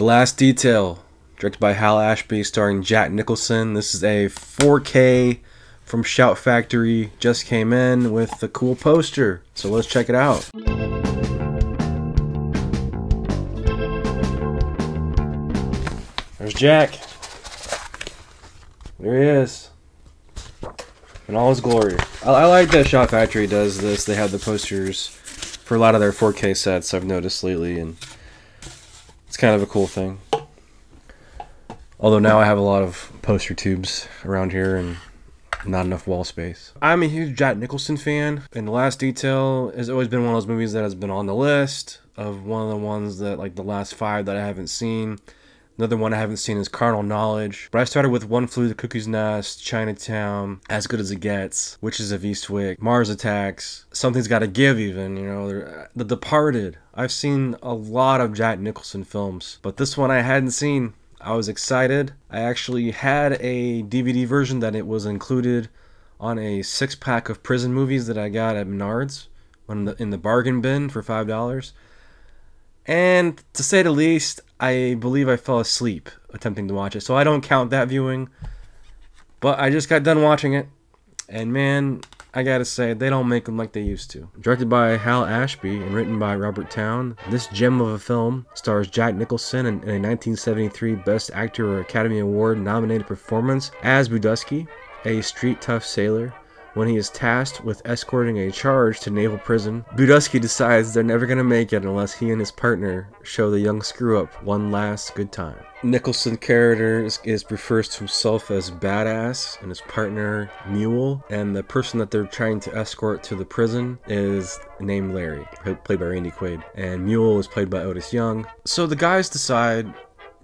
The Last Detail, directed by Hal Ashby, starring Jack Nicholson. This is a 4K from Shout Factory. Just came in with the cool poster. So let's check it out. There's Jack. There he is. In all his glory. I, I like that Shout Factory does this. They have the posters for a lot of their 4K sets I've noticed lately, and it's kind of a cool thing. Although now I have a lot of poster tubes around here and not enough wall space. I'm a huge Jack Nicholson fan, and The Last Detail has always been one of those movies that has been on the list of one of the ones that, like, the last five that I haven't seen. Another one I haven't seen is Carnal Knowledge. But I started with One Flew the Cuckoo's Nest, Chinatown, As Good as It Gets, Witches of Eastwick, Mars Attacks, Something's Gotta Give, even, you know, uh, The Departed. I've seen a lot of Jack Nicholson films, but this one I hadn't seen. I was excited. I actually had a DVD version that it was included on a six pack of prison movies that I got at Menards in the, in the bargain bin for $5. And to say the least, I believe I fell asleep attempting to watch it. So I don't count that viewing. But I just got done watching it. And man, I gotta say, they don't make them like they used to. Directed by Hal Ashby and written by Robert Towne, this gem of a film stars Jack Nicholson in, a 1973 Best Actor or Academy Award nominated performance as Buddusky, a street tough sailor when he is tasked with escorting a charge to naval prison, Buddusky decides they're never going to make it unless he and his partner show the young screw-up one last good time. Nicholson character is, is, refers to himself as badass and his partner Mule. And the person that they're trying to escort to the prison is named Larry played by Randy Quaid. And Mule is played by Otis Young. So the guys decide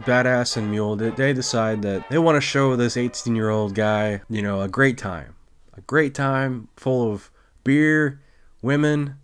badass and Mule they decide that they want to show this 18 year old guy you know a great time a great time full of beer, women,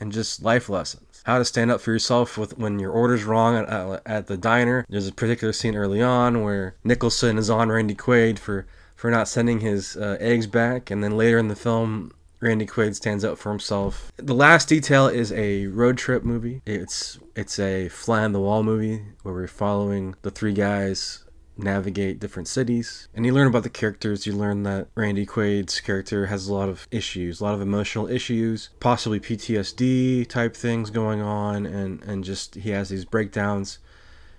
and just life lessons. How to stand up for yourself with when your order's wrong at, at the diner. There's a particular scene early on where Nicholson is on Randy Quaid for for not sending his uh, eggs back, and then later in the film, Randy Quaid stands up for himself. The last detail is a road trip movie. It's it's a fly on the wall movie where we're following the three guys navigate different cities. And you learn about the characters. You learn that Randy Quaid's character has a lot of issues, a lot of emotional issues, possibly PTSD type things going on, and, and just he has these breakdowns.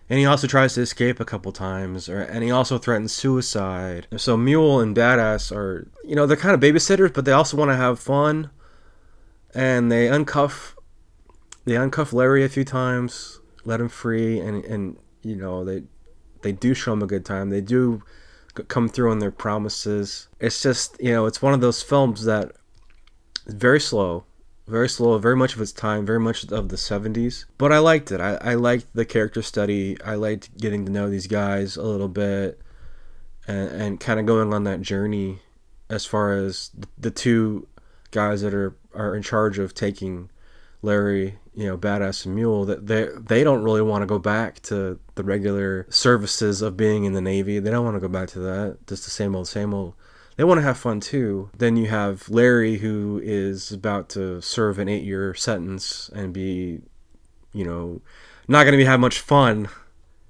And he also tries to escape a couple times, or, and he also threatens suicide. So Mule and Badass are, you know, they're kind of babysitters, but they also want to have fun. And they uncuff, they uncuff Larry a few times, let him free, and and you know they they do show them a good time. They do come through on their promises. It's just, you know, it's one of those films that is very slow, very slow, very much of its time, very much of the 70s. But I liked it. I, I liked the character study. I liked getting to know these guys a little bit and, and kind of going on that journey as far as the two guys that are, are in charge of taking Larry, you know, Badass Mule, that they they don't really want to go back to the regular services of being in the Navy. They don't want to go back to that. Just the same old, same old. They want to have fun too. Then you have Larry, who is about to serve an eight-year sentence and be, you know, not going to be have much fun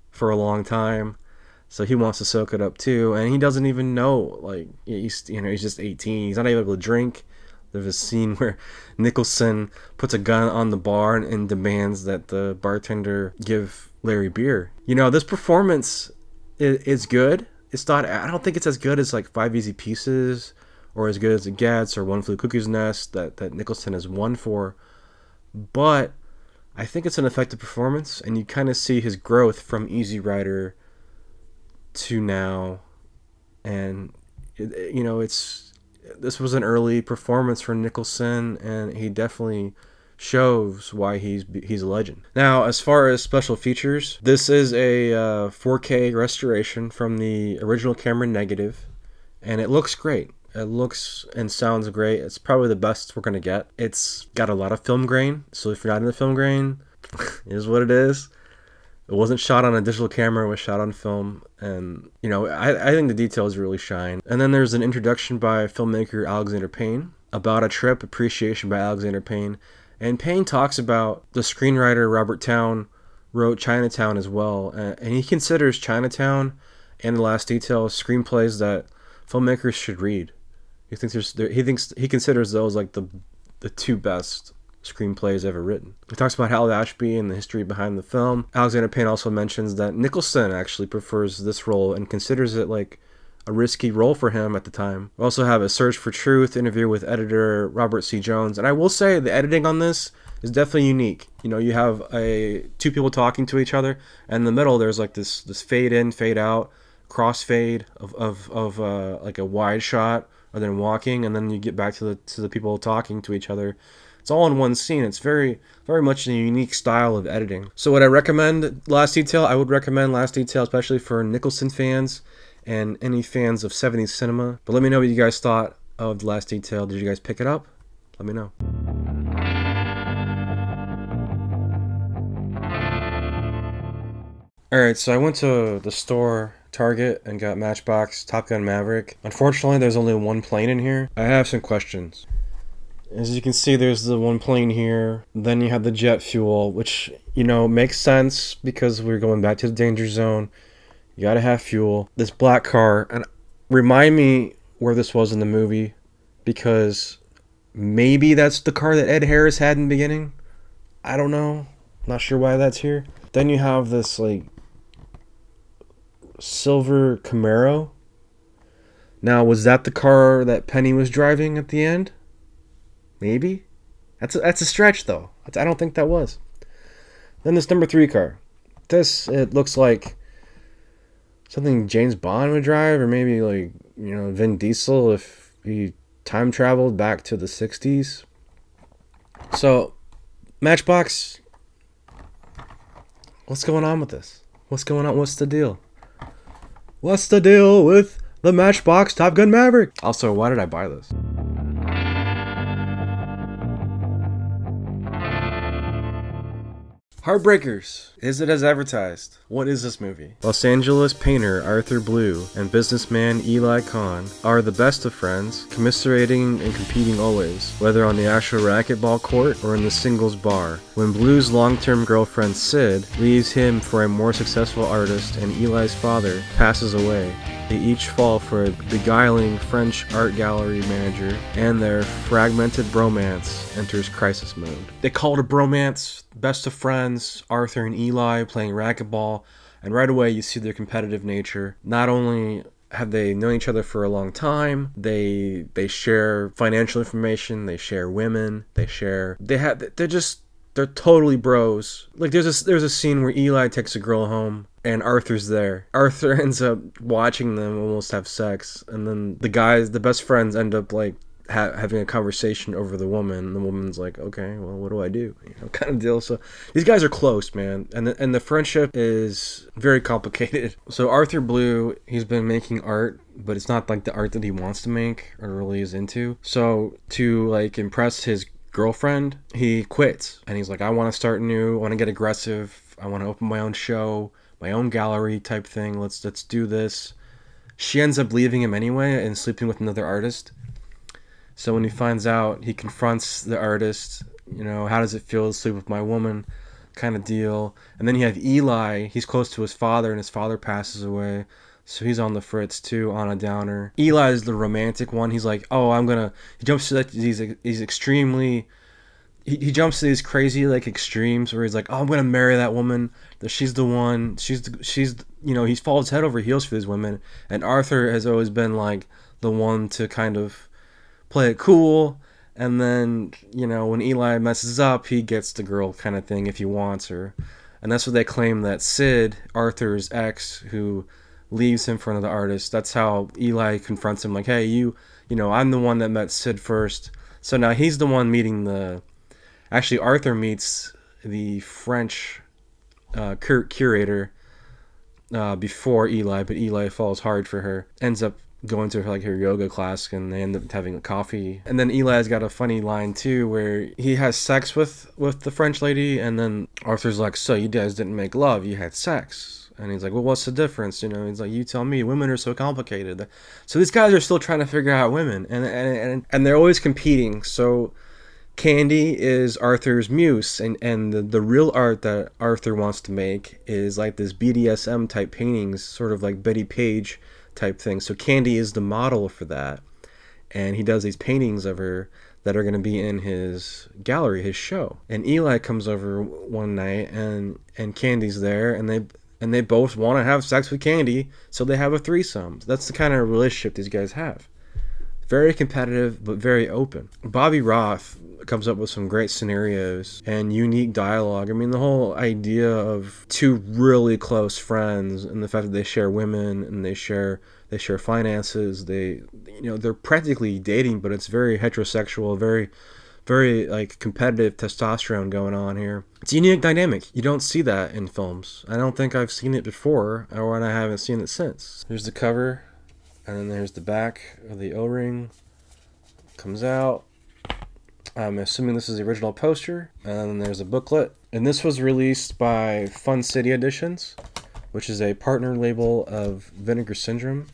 for a long time. So he wants to soak it up too, and he doesn't even know. Like he's, you know, he's just 18. He's not able to drink there's a scene where Nicholson puts a gun on the bar and, and demands that the bartender give Larry beer. You know, this performance is, is good. It's not. I don't think it's as good as like Five Easy Pieces or as good as it gets or One Flew Cuckoo's Nest that that Nicholson has won for, but I think it's an effective performance, and you kind of see his growth from Easy Rider to now, and it, you know it's this was an early performance for Nicholson, and he definitely shows why he's he's a legend. Now, as far as special features, this is a uh, 4K restoration from the original camera negative, and it looks great. It looks and sounds great. It's probably the best we're gonna get. It's got a lot of film grain, so if you're not in the film grain, is what it is. It wasn't shot on a digital camera, it was shot on film. And, you know, I, I think the details really shine. And then there's an introduction by filmmaker Alexander Payne about a trip, appreciation by Alexander Payne. And Payne talks about the screenwriter Robert Towne wrote Chinatown as well, and he considers Chinatown and The Last Detail screenplays that filmmakers should read. He thinks there's he thinks he considers those like the the two best screenplays ever written. He talks about Hal Ashby and the history behind the film. Alexander Payne also mentions that Nicholson actually prefers this role and considers it like a risky role for him at the time. We also have a Search for Truth interview with editor Robert C. Jones, and I will say the editing on this is definitely unique. You know, you have a two people talking to each other, and in the middle there's like this this fade in, fade out, crossfade of of of uh, like a wide shot, or then walking, and then you get back to the to the people talking to each other. It's all in one scene. It's very very much a unique style of editing. So would I recommend Last Detail? I would recommend Last Detail, especially for Nicholson fans and any fans of 70s cinema. But let me know what you guys thought of The Last Detail. Did you guys pick it up? Let me know. Alright, so I went to the store, Target, and got Matchbox Top Gun Maverick. Unfortunately, there's only one plane in here. I have some questions. As you can see, there's the one plane here. Then you have the jet fuel, which, you know, makes sense because we're going back to the danger zone. You gotta have fuel. This black car, and remind me where this was in the movie because maybe that's the car that Ed Harris had in the beginning. I don't know. Not sure why that's here. Then you have this, like, silver Camaro. Now, was that the car that Penny was driving at the end? Maybe. That's a, that's a stretch, though. I don't think that was. Then this number three car. This it looks like something James Bond would drive, or maybe like you know Vin Diesel if he time traveled back to the '60s. So, Matchbox. What's going on with this? What's going on? What's the deal? What's the deal with the Matchbox Top Gun Maverick? Also, why did I buy this? Heartbreakers. Is it as advertised? What is this movie? Los Angeles painter Arthur Blue and businessman Eli Kahn are the best of friends, commiserating and competing always, whether on the actual racquetball court or in the singles bar. When Blue's long-term girlfriend Sid leaves him for a more successful artist and Eli's father passes away, they each fall for a beguiling French art gallery manager, and their fragmented bromance enters crisis mode. They call it a bromance, best of friends, Arthur and Eli playing racquetball, and right away you see their competitive nature. Not only have they known each other for a long time they they share financial information they share women they share they have they're just they're totally bros like there's a there's a scene where eli takes a girl home and Arthur's there. Arthur ends up watching them almost have sex, and then the guys, the best friends, end up like ha- having a conversation over the woman. And the woman's like, "Okay, well, what do I do?" You know, kind of deal. So these guys are close, man, and the, and the friendship is very complicated. So Arthur Blue, he's been making art. But it's not like the art that he wants to make or really is into. So to like impress his girlfriend, he quits and he's like, I want to start new. I want to get aggressive. I want to open my own show my own gallery type thing. Let's let's do this. She ends up leaving him anyway and sleeping with another artist. So when he finds out, he confronts the artist. You know, how does it feel to sleep with my woman? Kind of deal. And then you have Eli. He's close to his father, and his father passes away. So he's on the fritz too, on a downer. Eli is the romantic one. He's like, oh, I'm gonna. He jumps to that. He's he's extremely he, he jumps to these crazy like extremes where he's like, "Oh, I'm gonna marry that woman. That she's the one. She's the, she's you know." He's falls head over heels for these women, and Arthur has always been like the one to kind of play it cool. And then you know when Eli messes up, he gets the girl kind of thing if he wants her, and that's what they claim that Sid, Arthur's ex, who leaves him for another artist. That's how Eli confronts him, like, "Hey, you, you know, I'm the one that met Sid first. So now he's the one meeting the Actually, Arthur meets the French uh, cur- curator uh, before Eli, but Eli falls hard for her. Ends up going to her, like her yoga class, and they end up having a coffee. And then Eli's got a funny line too, where he has sex with with the French lady, and then Arthur's like, "So you guys didn't make love, you had sex." And he's like, "Well, what's the difference?" You know, he's like, "You tell me. Women are so complicated." So these guys are still trying to figure out women, and and and, and they're always competing. So Candy is Arthur's muse, and, and the, the real art that Arthur wants to make is like this BDSM type paintings, sort of like Bettie Page type thing. So Candy is the model for that. And he does these paintings of her that are going to be in his gallery, his show. And Eli comes over one night and and Candy's there and they and they both want to have sex with Candy, so they have a threesome. That's the kind of relationship these guys have. Very competitive, but very open. Bobby Roth comes up with some great scenarios and unique dialogue. I mean, the whole idea of two really close friends and the fact that they share women and they share they share finances. They, you know, they're practically dating, but it's very heterosexual, very very like competitive testosterone going on here. It's a unique dynamic. You don't see that in films. I don't think I've seen it before, or I haven't seen it since. Here's the cover, and then there's the back of the O-ring. Comes out. I'm assuming this is the original poster, and then there's a booklet. And this was released by Fun City Editions, which is a partner label of Vinegar Syndrome.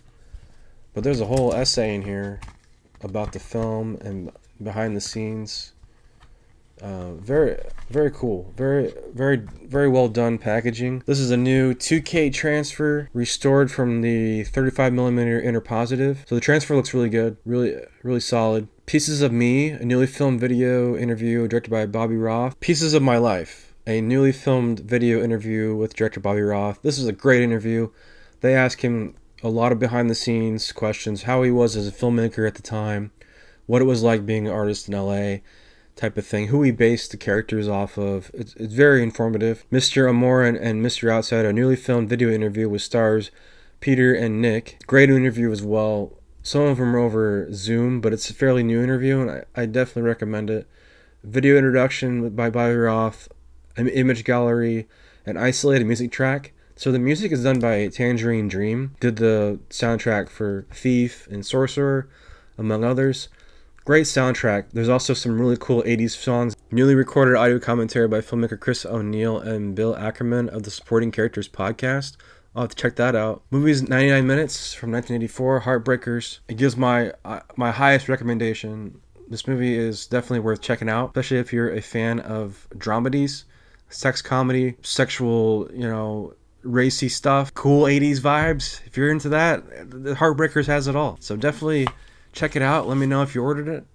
But there's a whole essay in here about the film and behind the scenes. Uh, very, very cool. Very, very, very well done packaging. This is a new 2K transfer restored from the 35 millimeter interpositive. So the transfer looks really good, really, really solid. Pieces of Me, a newly filmed video interview directed by Bobby Roth. Pieces of My Life, a newly filmed video interview with director Bobby Roth. This is a great interview. They ask him a lot of behind the scenes questions, how he was as a filmmaker at the time, what it was like being an artist in LA, type of thing, who he based the characters off of. It's, it's very informative. Mr. Amor and, and Mr. Outside, a newly filmed video interview with stars Peter and Nick. Great interview as well. Some of them are over Zoom, but it's a fairly new interview, and I, I definitely recommend it. Video introduction by Bobby Roth, an image gallery, an isolated music track. So the music is done by Tangerine Dream. Did the soundtrack for Thief and Sorcerer, among others. Great soundtrack. There's also some really cool 80s songs. Newly recorded audio commentary by filmmaker Chris O'Neill and Bill Ackerman of the Supporting Characters podcast. I'll have to check that out. Movie's 99 minutes from 1984, Heartbreakers. It gives my uh, my highest recommendation. This movie is definitely worth checking out, especially if you're a fan of dramedies, sex comedy, sexual, you know, racy stuff, cool 80s vibes. If you're into that, the Heartbreakers has it all. So definitely Check it out. Let me know if you ordered it.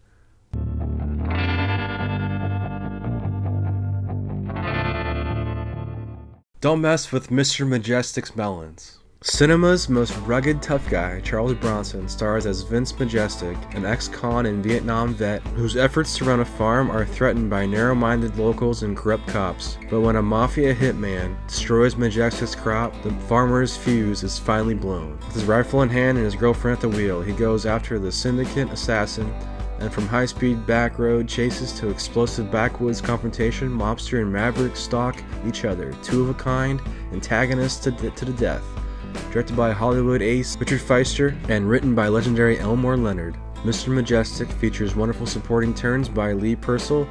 Don't mess with Mr. Majestyk's melons. Cinema's most rugged tough guy, Charles Bronson, stars as Vince Majestyk, an ex-con and Vietnam vet whose efforts to run a farm are threatened by narrow-minded locals and corrupt cops. But when a mafia hitman destroys Majestyk's crop, the farmer's fuse is finally blown. With his rifle in hand and his girlfriend at the wheel, he goes after the syndicate assassin and from high-speed back road chases to explosive backwoods confrontation, Mobster and Maverick stalk each other, two of a kind, antagonists to, to the death directed by Hollywood ace Richard Fleischer, and written by legendary Elmore Leonard. Mr. Majestyk features wonderful supporting turns by Lee Purcell,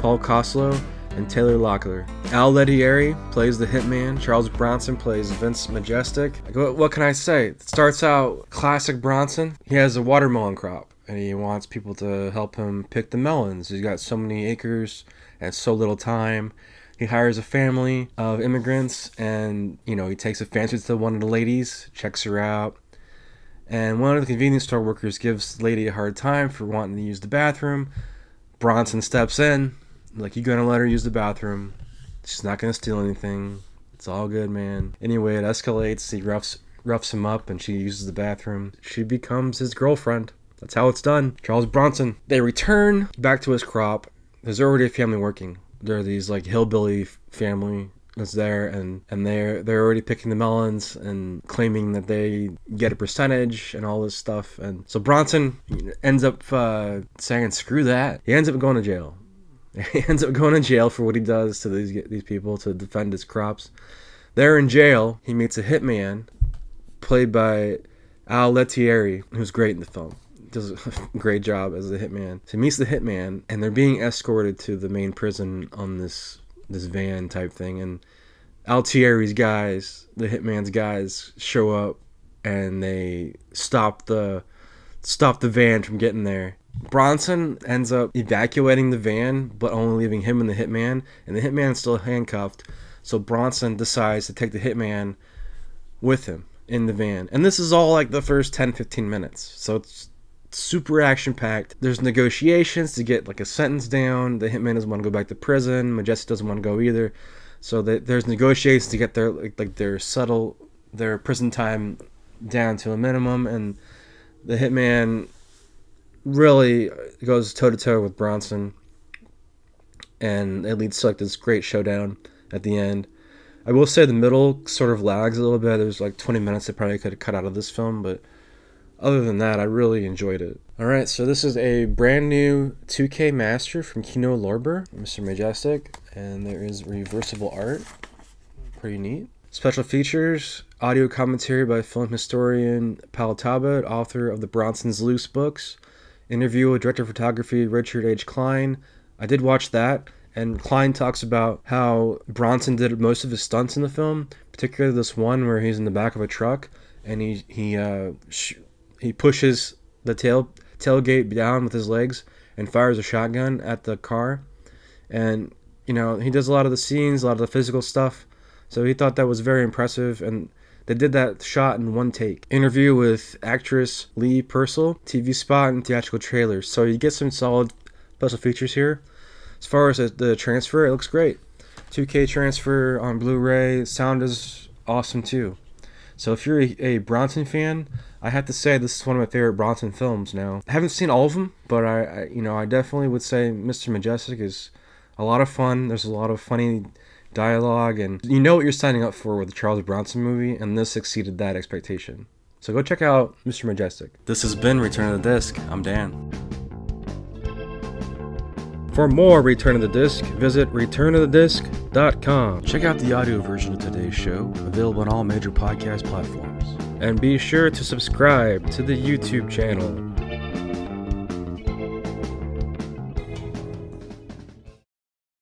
Paul Koslo, and Taylor Lacher. Al Lettieri plays the hitman. Charles Bronson plays Vince Majestyk. What can I say? It starts out classic Bronson. He has a watermelon crop and he wants people to help him pick the melons. He's got so many acres and so little time he hires a family of immigrants and you know he takes a fancy to one of the ladies checks her out. And one of the convenience store workers gives the lady a hard time for wanting to use the bathroom. Bronson steps in like you gonna let her use the bathroom? She's not gonna steal anything. It's all good man. Anyway it escalates. He roughs roughs him up and she uses the bathroom. She becomes his girlfriend. That's how it's done. Charles bronson. They return back to his crop. There's already a family working there are these like hillbilly family that's there and and they're they're already picking the melons and claiming that they get a percentage and all this stuff and so Bronson ends up uh, saying screw that. He ends up going to jail. He ends up going to jail for what he does to these these people to defend his crops. There in jail. He meets a hitman played by Al Lettieri who's great in the film does a great job as the hitman. So he meets the hitman, and they're being escorted to the main prison on this this van type thing. And Altieri's guys, the hitman's guys, show up and they stop the stop the van from getting there. Bronson ends up evacuating the van, but only leaving him and the hitman, and the hitman is still handcuffed. So Bronson decides to take the hitman with him in the van. And this is all like the first 10 15 minutes. So it's super action packed. There's negotiations to get like a sentence down. The hitman doesn't want to go back to prison. Majestyk doesn't want to go either. So the, there's negotiations to get their like, like their subtle their prison time down to a minimum and the hitman really goes toe to toe with Bronson and it leads to like this great showdown at the end. I will say the middle sort of lags a little bit. There's like 20 minutes that probably could have cut out of this film, but other than that, I really enjoyed it. All right, so this is a brand new 2K master from Kino Lorber, Mr. Majestyk, and there is reversible art. Pretty neat. Special features, audio commentary by film historian Paul Talbot, author of the Bronson's Loose books, interview with director of photography Richard H. Kline. I did watch that, and Kline talks about how Bronson did most of his stunts in the film, particularly this one where he's in the back of a truck and he he uh, he pushes the tail tailgate down with his legs and fires a shotgun at the car, and you know he does a lot of the scenes, a lot of the physical stuff. So he thought that was very impressive, and they did that shot in one take. Interview with actress Lee Purcell, TV spot and theatrical trailers. So you get some solid special features here. As far as the transfer, it looks great. 2K transfer on Blu-ray. Sound is awesome too. So if you're a, a, Bronson fan, I have to say this is one of my favorite Bronson films. Now I haven't seen all of them, but I, I, you know I definitely would say Mr. Majestyk is a lot of fun. There's a lot of funny dialogue, and you know what you're signing up for with the Charles Bronson movie, and this exceeded that expectation. So go check out Mr. Majestyk. This has been Return of the Disc. I'm Dan. For more Return of the Disc, visit returnofthedisc.com. Check out the audio version of today's show, available on all major podcast platforms. And be sure to subscribe to the YouTube channel